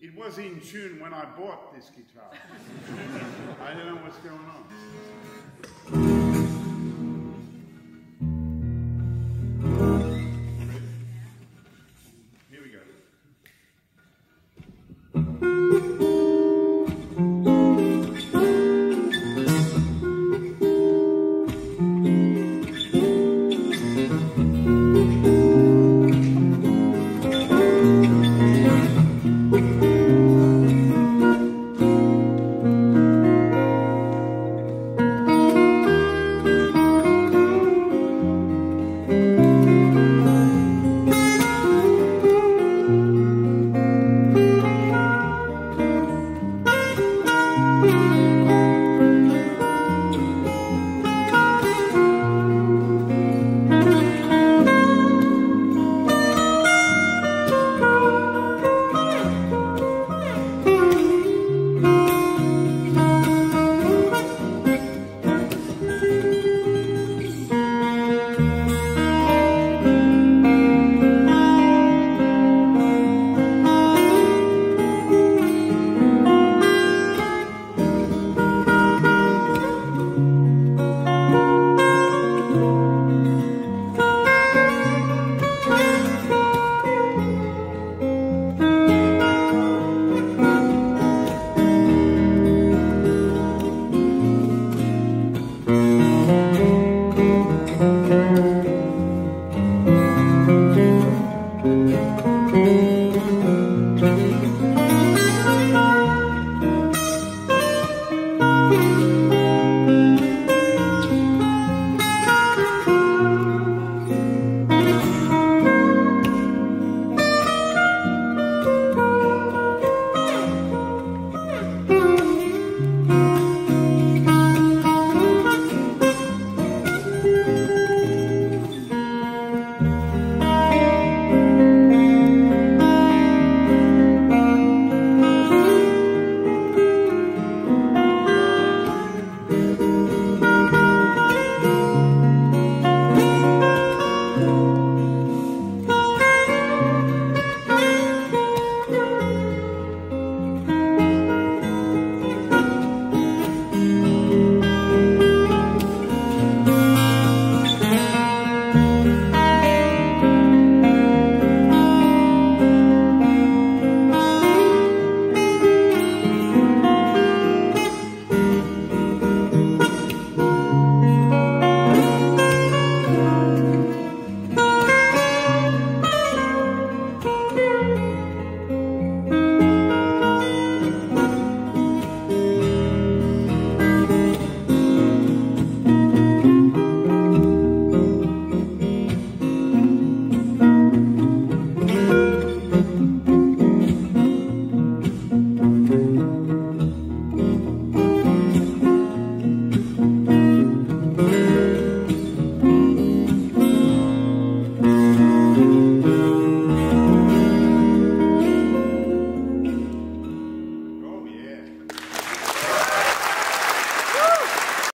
It was in tune when I bought this guitar. I don't know what's going on.